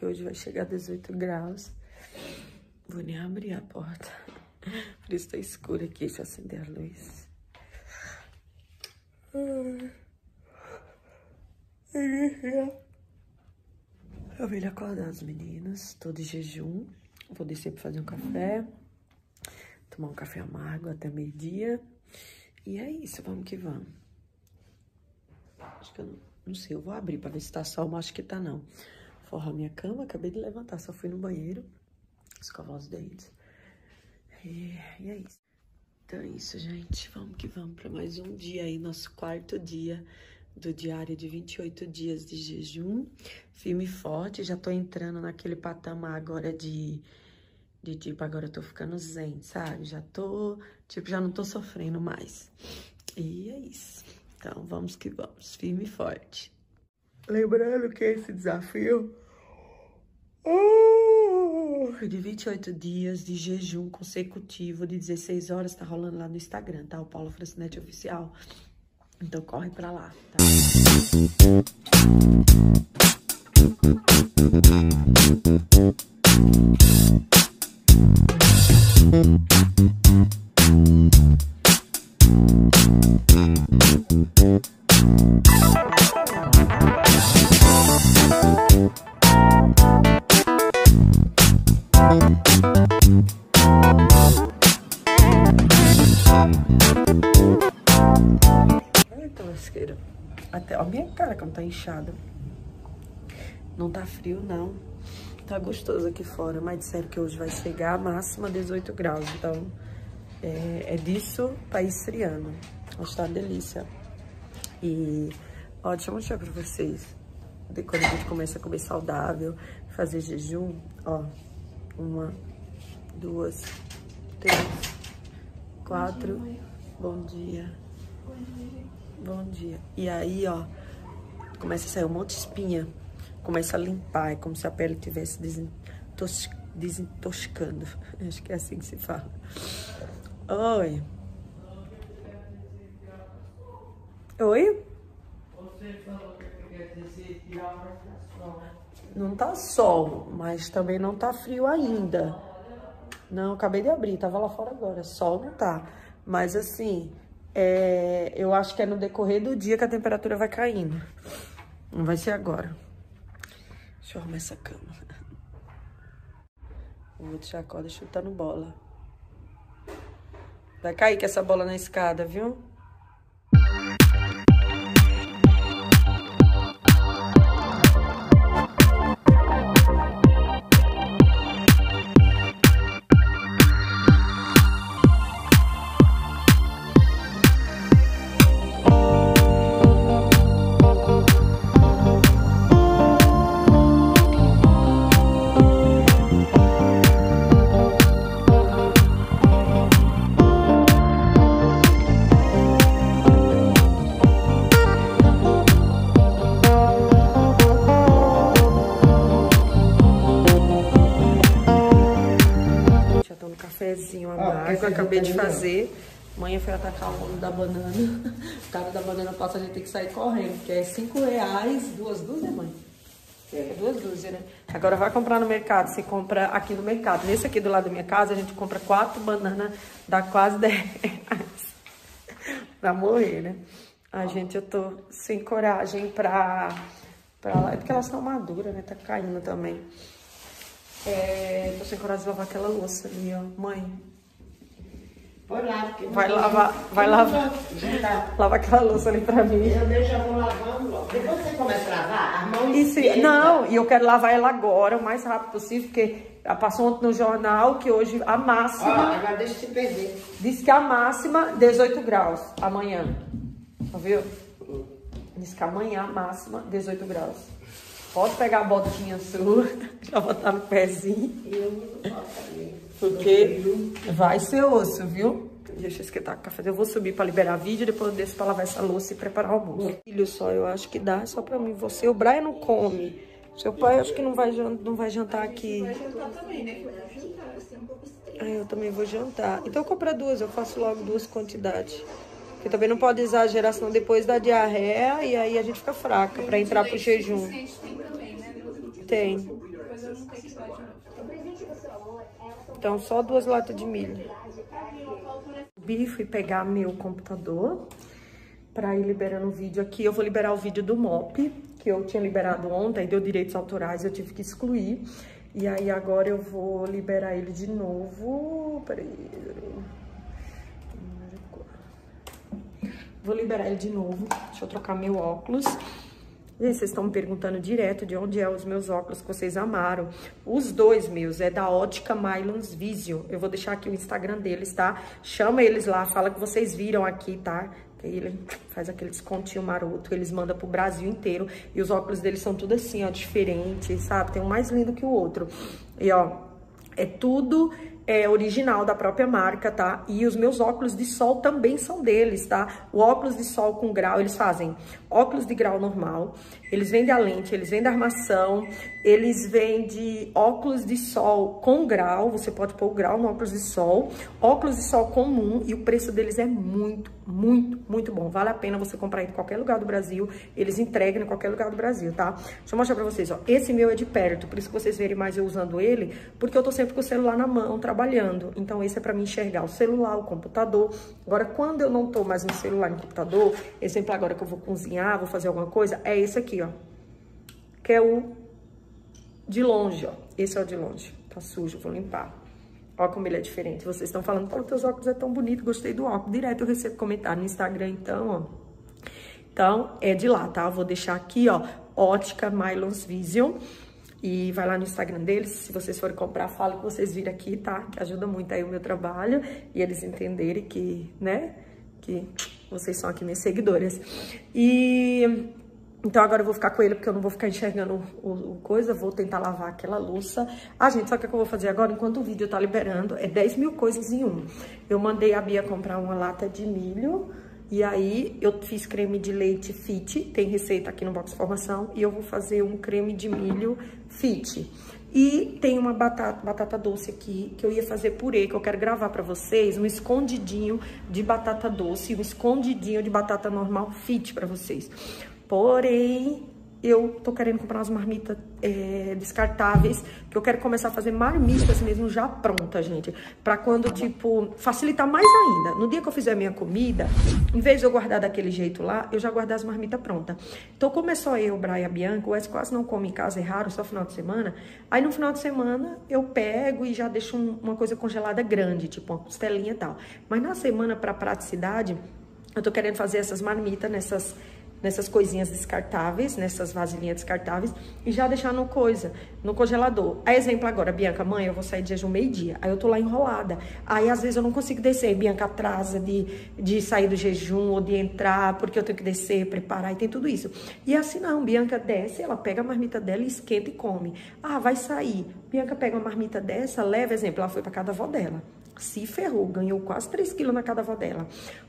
que hoje vai chegar a 18 graus. Vou nem abrir a porta. Por isso tá escuro aqui, deixa eu acender a luz. Eu vim acordar as meninas, tô de jejum. Vou descer pra fazer um café. Tomar um café amargo até meio-dia. E é isso, vamos que vamos. Acho que eu não, não sei, eu vou abrir pra ver se tá sol, mas acho que tá não. Forrar minha cama, acabei de levantar, só fui no banheiro. Escovar os dentes. E, e é isso. Então é isso, gente. Vamos que vamos para mais um dia aí, nosso quarto dia do diário de 28 dias de jejum. Firme e forte. Já tô entrando naquele patamar agora de, de tipo, agora eu tô ficando zen, sabe? Já tô, tipo, já não tô sofrendo mais. E é isso. Então vamos que vamos, firme e forte. Lembrando que esse desafio de 28 dias de jejum consecutivo de 16 horas tá rolando lá no Instagram, tá? O Paulo Francinete Oficial. Então corre pra lá, tá? Eita Não tá frio, não. Tá gostoso aqui fora, mas disseram que hoje vai chegar a máxima 18 graus. Então, é, é disso pra esfriando. Hoje tá uma delícia. E, ó, deixa eu mostrar pra vocês. De quando a gente começa a comer saudável, fazer jejum, ó. Uma, duas, três, quatro. Bom dia. Bom dia. E aí, ó, começa a sair um monte de espinha. Começa a limpar, é como se a pele estivesse desentos desentoscando. Acho que é assim que se fala. Oi. Oi? Não tá sol, mas também não tá frio ainda. Não, acabei de abrir, tava lá fora agora. Sol não tá. Mas assim, é, eu acho que é no decorrer do dia que a temperatura vai caindo. Não vai ser agora. Deixa eu arrumar essa cama. O outro já acorda chutando bola. Vai cair com essa bola na escada, viu? De fazer. Amanhã foi atacar o homem da banana. O cara da banana passa, a gente tem que sair correndo, porque é cinco reais, duas dúzias, mãe? É, duas dúzias, né? Agora vai comprar no mercado, você compra aqui no mercado. Nesse aqui do lado da minha casa, a gente compra quatro bananas, dá quase 10 reais. pra morrer, né? A gente, eu tô sem coragem pra, pra lá. É porque elas estão maduras, né? Tá caindo também. É, tô sem coragem de lavar aquela louça ali, ó. Mãe, Põe lá, porque Vai lavar- vai eu lavar. lava aquela louça ali pra mim. Eu eu vou lavando logo. Depois você começa a lavar, a mão E se, não, e eu quero lavar ela agora, o mais rápido possível, porque passou ontem no jornal que hoje a Ó, máxima, agora deixa se perder. diz que a máxima 18 graus amanhã. Tá viu? Diz que amanhã a máxima 18 graus. Pode pegar a botinha sua, já botar no pezinho, eu não posso também. Porque vai ser osso, viu? Deixa eu esquentar o café. Eu vou subir pra liberar vídeo, depois eu desço pra lavar essa louça e preparar o almoço. Filho só, eu acho que dá, é só pra mim. Você, o Brian não come. Seu pai, acho que não vai, não vai jantar aqui. Ah, eu também vou jantar. Então compra duas, eu faço logo duas quantidades. Porque também não pode exagerar, senão depois dá diarreia e aí a gente fica fraca pra entrar pro jejum. Tem. Depois eu não tenho que ir lá de novo. Então, só duas latas de milho. Vi, fui pegar meu computador pra ir liberando o vídeo aqui. Eu vou liberar o vídeo do MOP, que eu tinha liberado ontem, deu direitos autorais, eu tive que excluir. E aí agora eu vou liberar ele de novo. Peraí. Vou liberar ele de novo. Deixa eu trocar meu óculos. Gente, vocês estão me perguntando direto de onde é os meus óculos que vocês amaram. Os dois meus é da Ótica Mylons Vision. Eu vou deixar aqui o Instagram deles, tá? Chama eles lá, fala que vocês viram aqui, tá? Que ele faz aquele descontinho maroto, eles mandam pro Brasil inteiro. E os óculos deles são tudo assim, ó, diferente, sabe? Tem um mais lindo que o outro. E, ó, é tudo é original da própria marca, tá? E os meus óculos de sol também são deles, tá? O óculos de sol com grau, eles fazem óculos de grau normal, eles vendem a lente, eles vendem a armação, eles vendem óculos de sol com grau, você pode pôr o grau no óculos de sol, óculos de sol comum e o preço deles é muito, muito, muito bom. Vale a pena você comprar em qualquer lugar do Brasil, eles entregam em qualquer lugar do Brasil, tá? Deixa eu mostrar pra vocês, ó. Esse meu é de perto, por isso que vocês verem mais eu usando ele, porque eu tô sempre com o celular na mão, trabalhando. Então esse é pra mim enxergar o celular, o computador. Agora, quando eu não tô mais no celular, no computador, exemplo agora que eu vou cozinhar, vou fazer alguma coisa, é esse aqui, ó. Que é o de longe, ó. Esse é o de longe. Tá sujo, vou limpar. Ó como ele é diferente. Vocês estão falando, pô, teus óculos é tão bonito, gostei do óculos. Direto eu recebo comentário no Instagram, então, ó. Então, é de lá, tá? vou deixar aqui, ó, Ótica Mylons Vision. E vai lá no Instagram deles, se vocês forem comprar, fala que vocês viram aqui, tá? Que ajuda muito aí o meu trabalho e eles entenderem que, né, que vocês são aqui minhas seguidoras. E então agora eu vou ficar com ele porque eu não vou ficar enxergando o, o coisa, vou tentar lavar aquela louça. Ah, gente, sabe o que eu vou fazer agora? Enquanto o vídeo tá liberando, é 10 mil coisas em um. Eu mandei a Bia comprar uma lata de milho e aí eu fiz creme de leite fit, tem receita aqui no Box Formação, e eu vou fazer um creme de milho fit. E tem uma batata, batata doce aqui, que eu ia fazer purê, que eu quero gravar pra vocês, um escondidinho de batata doce, um escondidinho de batata normal fit pra vocês. Porém, eu tô querendo comprar umas marmitas é, descartáveis, que eu quero começar a fazer marmitas mesmo já pronta, gente. Pra quando, tipo, facilitar mais ainda. No dia que eu fizer a minha comida, em vez de eu guardar daquele jeito lá, eu já guardar as marmitas prontas. Então, como é só eu, Braia Bianca, o Wes quase não come em casa, é raro, só final de semana. Aí, no final de semana, eu pego e já deixo um, uma coisa congelada grande, tipo uma costelinha e tal. Mas na semana, pra praticidade, eu tô querendo fazer essas marmitas nessas nessas coisinhas descartáveis, nessas vasilhinhas descartáveis, e já deixar no coisa, no congelador. Aí, exemplo agora, Bianca, mãe, eu vou sair de jejum meio-dia, aí eu tô lá enrolada. Aí, às vezes, eu não consigo descer, Bianca atrasa de, de sair do jejum ou de entrar, porque eu tenho que descer, preparar, e tem tudo isso. E assim não, Bianca desce, ela pega a marmita dela, esquenta e come. Ah, vai sair. Bianca pega uma marmita dessa, leva, exemplo, ela foi pra casa da avó dela se ferrou, ganhou quase 3 quilos na cada avó dela.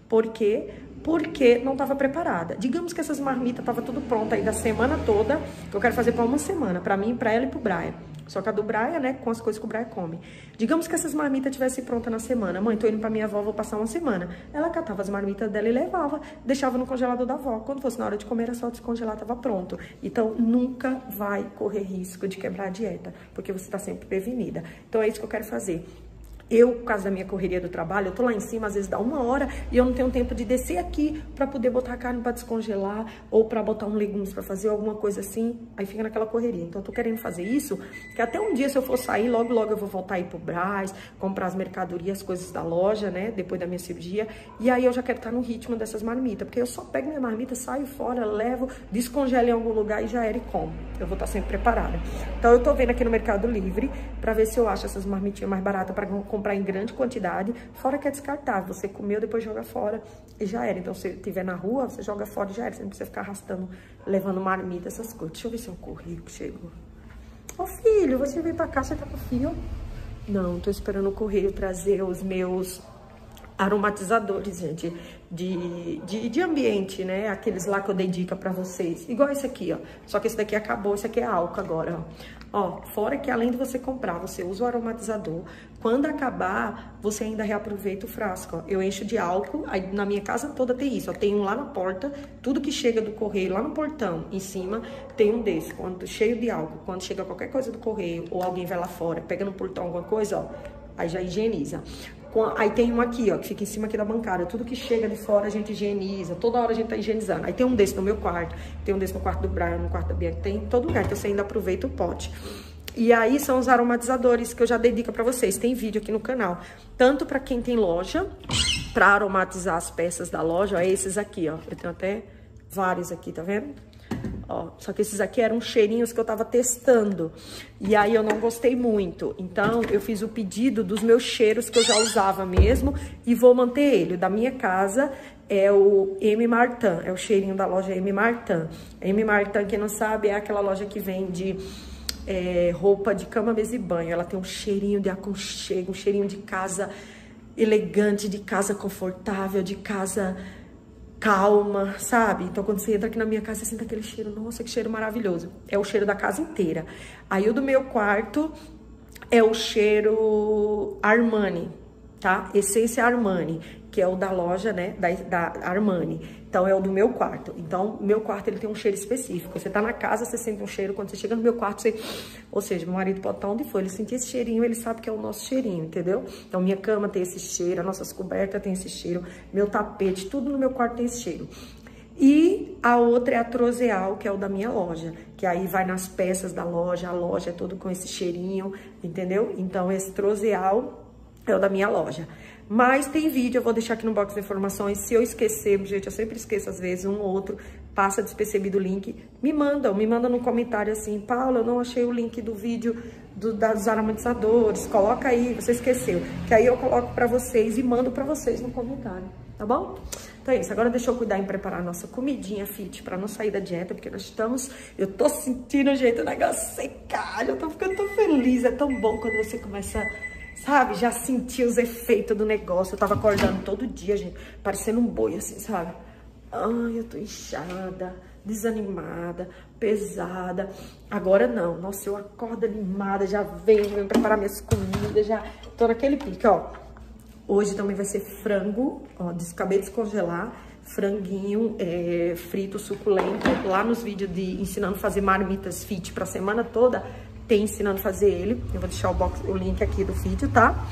Por quê? Porque não estava preparada. Digamos que essas marmitas estavam tudo pronta aí da semana toda, que eu quero fazer para uma semana, para mim, para ela e pro Braia. Só que a do Braia, né, com as coisas que o Braia come. Digamos que essas marmitas tivessem pronta na semana. Mãe, tô indo pra minha avó, vou passar uma semana. Ela catava as marmitas dela e levava, deixava no congelador da avó. Quando fosse na hora de comer, era só descongelar, tava pronto. Então, nunca vai correr risco de quebrar a dieta, porque você tá sempre prevenida. Então, é isso que eu quero fazer. Eu, por causa da minha correria do trabalho, eu tô lá em cima, às vezes dá uma hora e eu não tenho tempo de descer aqui para poder botar a carne para descongelar ou para botar um legumes para fazer alguma coisa assim. Aí fica naquela correria. Então eu tô querendo fazer isso, que até um dia se eu for sair, logo logo eu vou voltar aí pro Brás, comprar as mercadorias, as coisas da loja, né, depois da minha cirurgia. E aí eu já quero estar no ritmo dessas marmitas, porque eu só pego minha marmita, saio fora, levo, descongelo em algum lugar e já era e como. Eu vou estar sempre preparada. Então eu tô vendo aqui no Mercado Livre para ver se eu acho essas marmitinhas mais baratas para comprar comprar em grande quantidade, fora que é descartável. Você comeu, depois joga fora e já era. Então, se estiver na rua, você joga fora e já era. Você não precisa ficar arrastando, levando marmita, essas coisas. Deixa eu ver se é um correio que chegou. Ô, filho, você veio pra cá, você tá com fio? Não, tô esperando o correio trazer os meus aromatizadores, gente. de, de, de, ambiente, né? Aqueles lá que eu dei dica pra vocês. Igual esse aqui, ó. Só que esse daqui acabou, esse aqui é álcool agora, ó. Ó, fora que além de você comprar, você usa o aromatizador. Quando acabar, você ainda reaproveita o frasco, ó. Eu encho de álcool, aí na minha casa toda tem isso, ó. Tem um lá na porta, tudo que chega do correio, lá no portão, em cima, tem um desse. Quando cheio de álcool, quando chega qualquer coisa do correio, ou alguém vai lá fora, pega no portão alguma coisa, ó, aí já higieniza. Aí tem um aqui, ó, que fica em cima aqui da bancada. Tudo que chega de fora a gente higieniza. Toda hora a gente tá higienizando. Aí tem um desse no meu quarto, tem um desse no quarto do Brian, no quarto da Bianca. Tem em todo lugar, então você ainda aproveita o pote. E aí são os aromatizadores que eu já dei dica pra vocês. Tem vídeo aqui no canal. Tanto pra quem tem loja, pra aromatizar as peças da loja, ó, é esses aqui, ó. Eu tenho até vários aqui, tá vendo? Ó, só que esses aqui eram cheirinhos que eu tava testando. E aí eu não gostei muito. Então, eu fiz o pedido dos meus cheiros que eu já usava mesmo e vou manter ele. Da minha casa é o M. Martin, é o cheirinho da loja M. Martin. M. Martin, quem não sabe, é aquela loja que vende é, roupa de cama, mesa e banho. Ela tem um cheirinho de aconchego, um cheirinho de casa elegante, de casa confortável, de casa calma, sabe? Então, quando você entra aqui na minha casa, você sente aquele cheiro, nossa, que cheiro maravilhoso. É o cheiro da casa inteira. Aí, o do meu quarto é o cheiro Armani, tá? Essência Armani, que é o da loja, né, da, da Armani. Então, é o do meu quarto. Então, meu quarto, ele tem um cheiro específico. Você tá na casa, você sente um cheiro. Quando você chega no meu quarto, você... Ou seja, meu marido pode estar onde for. Ele sente esse cheirinho, ele sabe que é o nosso cheirinho, entendeu? Então, minha cama tem esse cheiro, as nossas cobertas tem esse cheiro, meu tapete, tudo no meu quarto tem esse cheiro. E a outra é a Trozeal, que é o da minha loja, que aí vai nas peças da loja, a loja é todo com esse cheirinho, entendeu? Então, esse Trozeal é o da minha loja. Mas tem vídeo, eu vou deixar aqui no box de informações. Se eu esquecer, gente, eu sempre esqueço às vezes, um ou outro, passa despercebido o link. Me mandam, me mandam no comentário assim, Paula, eu não achei o link do vídeo do, dos aromatizadores, coloca aí, você esqueceu. Que aí eu coloco pra vocês e mando pra vocês no comentário, tá bom? Então é isso, agora deixa eu cuidar em preparar a nossa comidinha fit pra não sair da dieta, porque nós estamos... Eu tô sentindo o jeito do negócio secar, eu tô ficando tão feliz, é tão bom quando você começa sabe? Já senti os efeitos do negócio. Eu tava acordando todo dia, gente, parecendo um boi, assim, sabe? Ai, eu tô inchada, desanimada, pesada. Agora não. Nossa, eu acordo animada, já venho, venho preparar minhas comidas, já tô naquele pique, ó. Hoje também vai ser frango, ó, acabei de descongelar, franguinho é, frito suculento. Lá nos vídeos de ensinando a fazer marmitas fit pra semana toda, tem ensinando a fazer ele. Eu vou deixar o, box, o link aqui do vídeo, tá?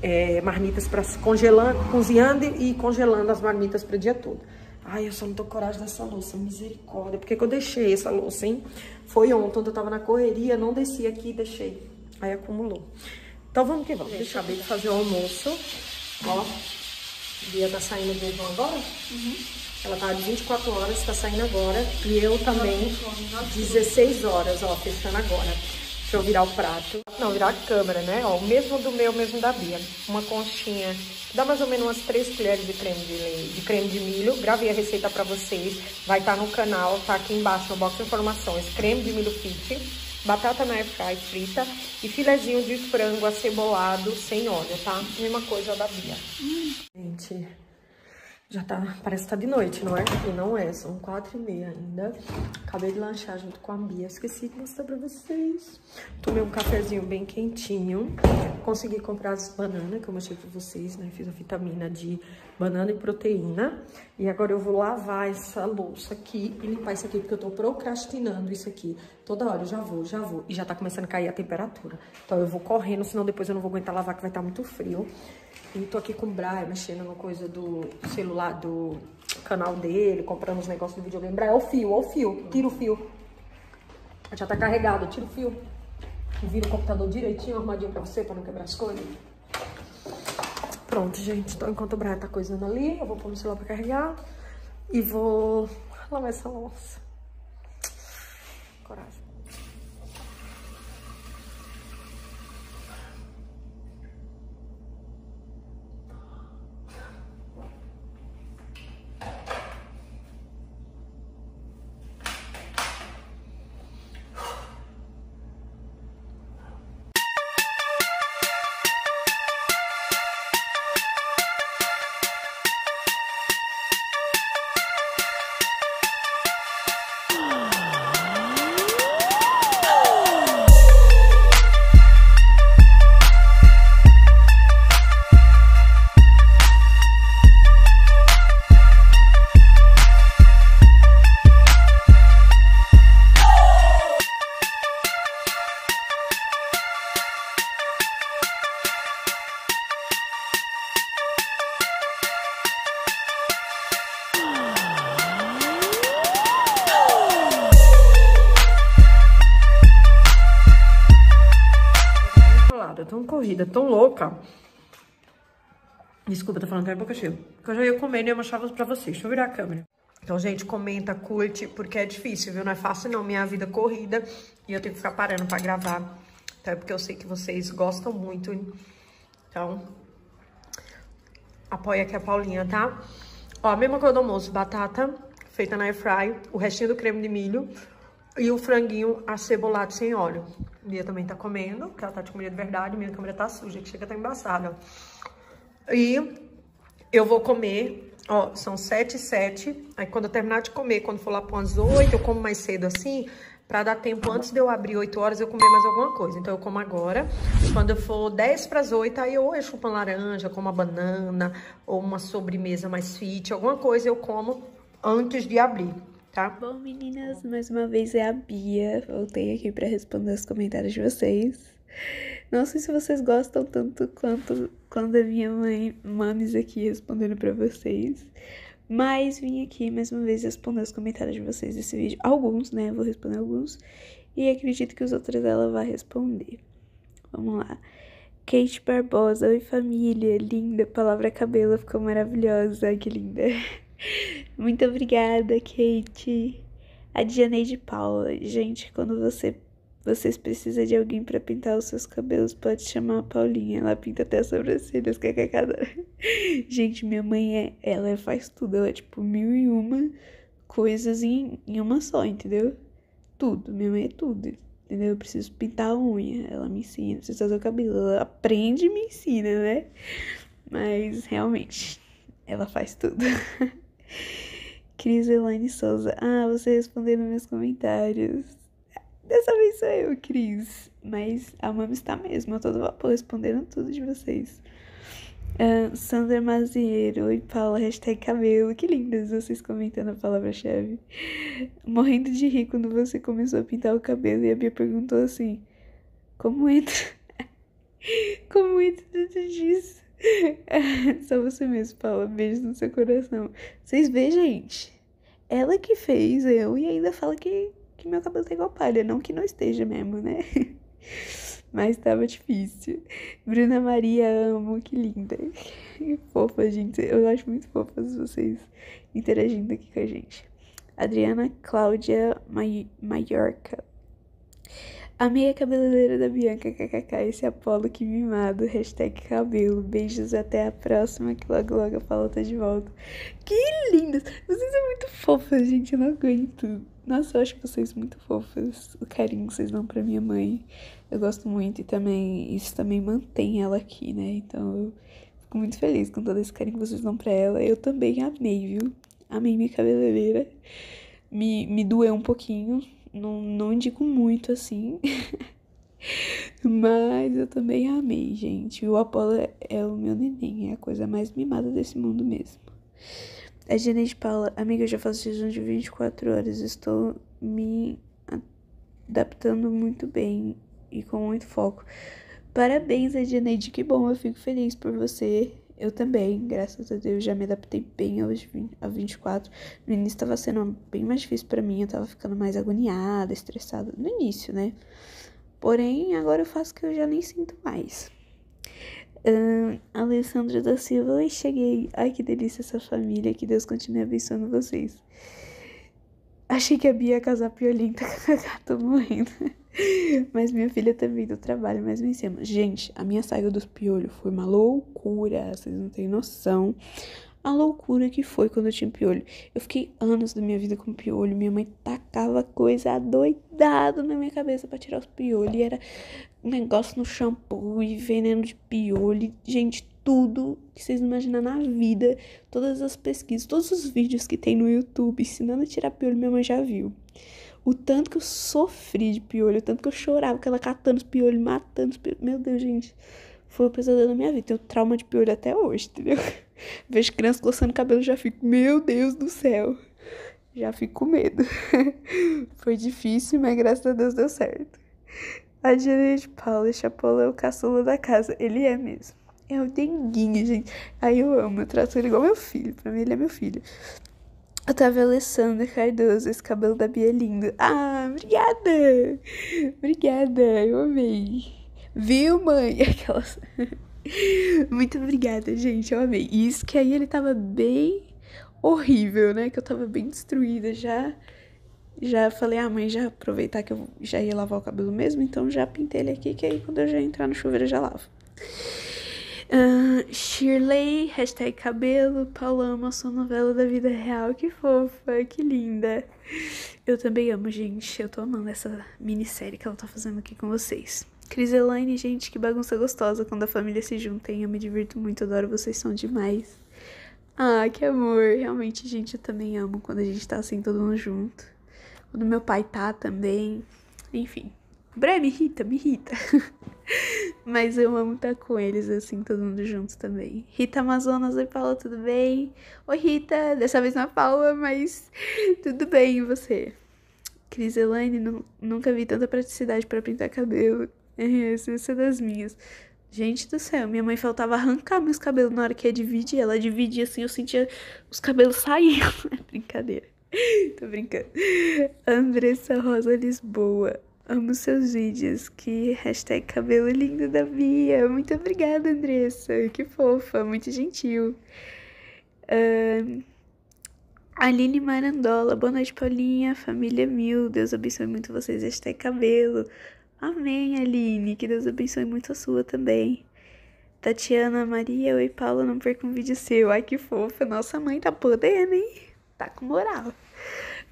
É, marmitas para congelando, cozinhando e congelando as marmitas para o dia todo. Ai, eu só não tô com coragem dessa louça, misericórdia. Por que, que eu deixei essa louça, hein? Foi ontem, eu tava na correria, não desci aqui e deixei. Aí acumulou. Então vamos que vamos. Deixa eu de fazer o almoço. Ó, Bia tá saindo do voo agora? Uhum. Ela tá de 24 horas, tá saindo agora. E eu também, 16 horas, ó, fechando agora. Deixa eu virar o prato. Não, virar a câmera, né? Ó, o mesmo do meu, o mesmo da Bia. Uma conchinha, dá mais ou menos umas 3 colheres de creme de, de creme de milho. Gravei a receita pra vocês. Vai estar tá no canal, tá aqui embaixo no box de informações. Creme de milho fit, batata na airfry frita e filezinho de frango acebolado sem óleo, tá? Mesma coisa da Bia. Hum. Gente, já tá, parece que tá de noite, não é? E não é, são quatro e meia ainda. Acabei de lanchar junto com a Bia, esqueci de mostrar pra vocês. Tomei um cafezinho bem quentinho. Consegui comprar as bananas, que eu mostrei pra vocês, né? Fiz a vitamina de banana e proteína. E agora eu vou lavar essa louça aqui e limpar isso aqui, porque eu tô procrastinando isso aqui. Toda hora eu já vou, já vou. E já tá começando a cair a temperatura. Então eu vou correndo, senão depois eu não vou aguentar lavar, que vai estar tá muito frio. E tô aqui com o Brian, mexendo no coisa do celular, do canal dele, comprando os negócios do videogame. Brian, ó o fio, ó o fio, tira o fio. Já tá carregado, tira o fio. Vira o computador direitinho, armadinho pra você, pra não quebrar as coisas. Pronto, gente. Então, enquanto o Brian tá coisando ali, eu vou pôr no celular pra carregar. E vou lavar essa louça. Coragem. Corrida, tão louca. Desculpa, tô falando até a boca cheia. Que eu já ia comer e ia mostrar pra vocês. Deixa eu virar a câmera. Então, gente, comenta, curte, porque é difícil, viu? Não é fácil não, minha vida é corrida e eu tenho que ficar parando pra gravar. Até porque eu sei que vocês gostam muito. Então, apoia aqui a Paulinha, tá? Ó, a mesma coisa do almoço, batata feita na airfry, o restinho do creme de milho e o franguinho acebolado sem óleo. Bia também tá comendo, porque ela tá de comida de verdade, minha câmera tá suja, que chega tá embaçada. E eu vou comer, ó, são sete e sete, aí quando eu terminar de comer, quando for lá para umas oito, eu como mais cedo assim, Pra dar tempo, antes de eu abrir 8 horas, eu comer mais alguma coisa. Então, eu como agora. Quando eu for 10 para as 8, aí eu ou eu chupo uma laranja, como uma banana, ou uma sobremesa mais fit, alguma coisa eu como antes de abrir, tá? Bom, meninas, mais uma vez é a Bia. Voltei aqui para responder os comentários de vocês. Não sei se vocês gostam tanto quanto quando a minha mãe mames aqui respondendo para vocês. Mas vim aqui mais uma vez responder os comentários de vocês desse vídeo. Alguns, né? Vou responder alguns. E acredito que os outros ela vai responder. Vamos lá. Kate Barbosa, oi família, linda, palavra cabelo, ficou maravilhosa, que linda. Muito obrigada, Kate. A Dianeide Paula, gente, quando você vocês precisam de alguém para pintar os seus cabelos, pode chamar a Paulinha. Ela pinta até as sobrancelhas, que é cada. Gente, minha mãe é. Ela faz tudo. Ela é tipo mil e uma coisas em, em uma só, entendeu? Tudo. Minha mãe é tudo. Entendeu? Eu preciso pintar a unha. Ela me ensina. Preciso fazer o cabelo. Ela aprende e me ensina, né? Mas realmente, ela faz tudo. Cris Elaine Souza. Ah, você respondeu nos meus comentários. Dessa vez sou eu, Cris. Mas a mama está mesmo, a todo vapor, respondendo tudo de vocês. Uh, Sandra Mazieiro, oi Paula, hashtag cabelo. Que lindas vocês comentando a palavra-chave. Morrendo de rir quando você começou a pintar o cabelo e a Bia perguntou assim: Como entra? Como entra tudo disso? Só você mesmo, Paula. Beijo no seu coração. Vocês veem, gente. Ela que fez eu e ainda fala que que meu cabelo tá igual palha. Não que não esteja mesmo, né? Mas tava difícil. Bruna Maria, amo, que linda. Que fofa, gente. Eu acho muito fofas vocês interagindo aqui com a gente. Adriana Cláudia Maiorca. Amei a cabeleireira da Bianca, kkk, esse Apolo que mimado, hashtag cabelo, beijos, até a próxima, que logo logo a Paula tá de volta. Que lindas! Vocês são muito fofas, gente, eu não aguento. Nossa, eu acho vocês muito fofas, o carinho que vocês dão pra minha mãe, eu gosto muito e também, isso também mantém ela aqui, né, então eu fico muito feliz com todo esse carinho que vocês dão pra ela. Eu também amei, viu? Amei minha cabeleireira, me, me doeu um pouquinho, não, não indico muito assim. Mas eu também amei, gente. O Apolo é, é, o meu neném, é a coisa mais mimada desse mundo mesmo. A Janete Paula, amiga, eu já faço jejum de 24 horas. Estou me adaptando muito bem e com muito foco. Parabéns, Janeide, que bom, eu fico feliz por você. Eu também, graças a Deus, já me adaptei bem aos 20, a 24. No início estava sendo bem mais difícil para mim, eu tava ficando mais agoniada, estressada no início, né? Porém, agora eu faço que eu já nem sinto mais. Uh, Alessandra da Silva, oi, cheguei. Ai, que delícia essa família, que Deus continue abençoando vocês. Achei que a Bia ia casar piolenta, tô morrendo. Mas minha filha também do trabalho, mas vencemos. Gente, a minha saída dos piolhos foi uma loucura, vocês não têm noção. A loucura que foi quando eu tinha piolho. Eu fiquei anos da minha vida com piolho. Minha mãe tacava coisa doidado na minha cabeça para tirar os piolhos. E era um negócio no shampoo e veneno de piolho. Gente, tudo que vocês imaginam na vida. Todas as pesquisas, todos os vídeos que tem no YouTube ensinando a tirar piolho, minha mãe já viu. O tanto que eu sofri de piolho, o tanto que eu chorava, que ela catando os piolhos, matando os piolhos. Meu Deus, gente. Foi o pesadelo da minha vida. Tenho trauma de piolho até hoje, entendeu? Vejo criança coçando cabelo já fico, meu Deus do céu. Já fico com medo. Foi difícil, mas graças a Deus deu certo. A Diana de Paula, Chapola é o caçula da casa. Ele é mesmo. É o denguinho, gente. Aí eu amo, eu trato ele igual meu filho. Pra mim, ele é meu filho. Otávio Alessandra Cardoso, esse cabelo da Bia é lindo. Ah, obrigada! Obrigada, eu amei. Viu, mãe? Aquelas. Muito obrigada, gente. Eu amei. E isso que aí ele tava bem horrível, né? Que eu tava bem destruída já. Já falei, ah, mãe, já aproveitar que eu já ia lavar o cabelo mesmo, então já pintei ele aqui, que aí quando eu já entrar no chuveiro eu já lavo. Uh, Shirley, hashtag cabelo, Paula ama sua novela da vida real, que fofa, que linda. Eu também amo, gente, eu tô amando essa minissérie que ela tá fazendo aqui com vocês. Cris Elaine, gente, que bagunça gostosa quando a família se junta, hein? Eu me divirto muito, adoro vocês, são demais. Ah, que amor, realmente, gente, eu também amo quando a gente tá assim, todo mundo junto. Quando meu pai tá também, enfim. Bre, me irrita, me irrita. Mas eu amo estar com eles, assim, todo mundo junto também. Rita Amazonas, oi Paula, tudo bem? Oi Rita, dessa vez é Paula, mas tudo bem, e você? Cris Elaine, nunca vi tanta praticidade para pintar cabelo. Essa, é das minhas. Gente do céu, minha mãe faltava arrancar meus cabelos na hora que ia dividir. Ela dividia assim, eu sentia os cabelos saindo. Brincadeira. Tô brincando. Andressa Rosa Lisboa. Amo seus vídeos. Que hashtag cabelo lindo da Bia. Muito obrigada, Andressa. Que fofa, muito gentil. Uh, Aline Marandola. Boa noite, Paulinha. Família Mil. Deus abençoe muito vocês. Hashtag cabelo. Amém, Aline. Que Deus abençoe muito a sua também. Tatiana Maria. Oi, Paula. Não perca um vídeo seu. Ai, que fofa. Nossa mãe tá podendo, hein? Tá com moral.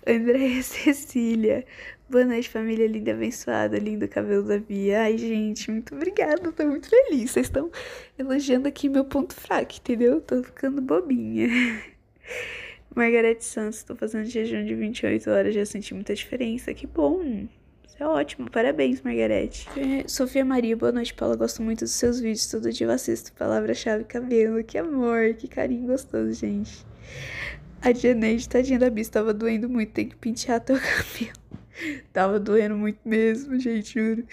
Andréia Cecília. Boa noite, família linda abençoada, lindo cabelo da Bia. Ai, gente, muito obrigada, tô muito feliz. Vocês estão elogiando aqui meu ponto fraco, entendeu? Tô ficando bobinha. Margarete Santos, tô fazendo jejum de 28 horas, já senti muita diferença. Que bom! Isso é ótimo, parabéns, Margarete. É, Sofia Maria, boa noite, Paula. Gosto muito dos seus vídeos, todo dia eu assisto. Palavra-chave cabelo, que amor, que carinho gostoso, gente. A Janeide, tadinha da Bis, tava doendo muito, tem que pentear teu cabelo. Tava doendo muito mesmo, gente, juro.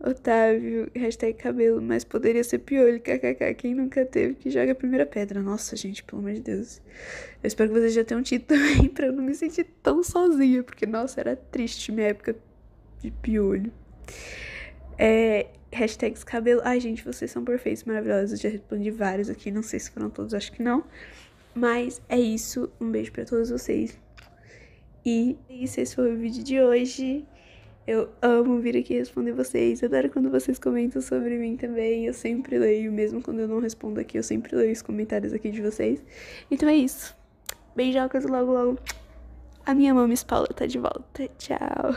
Otávio, hashtag cabelo, mas poderia ser piolho, kkk. Quem nunca teve que joga a primeira pedra? Nossa, gente, pelo amor de Deus. Eu espero que vocês já tenham tido também, pra eu não me sentir tão sozinha, porque, nossa, era triste minha época de piolho. É, hashtags cabelo. Ai, gente, vocês são perfeitos, maravilhosos. Já respondi vários aqui, não sei se foram todos, acho que não. Mas é isso, um beijo para todos vocês. E esse foi o vídeo de hoje. Eu amo vir aqui responder vocês. Adoro quando vocês comentam sobre mim também. Eu sempre leio, mesmo quando eu não respondo aqui, eu sempre leio os comentários aqui de vocês. Então é isso. Beijocas logo, logo. A minha mãe Paula tá de volta. Tchau.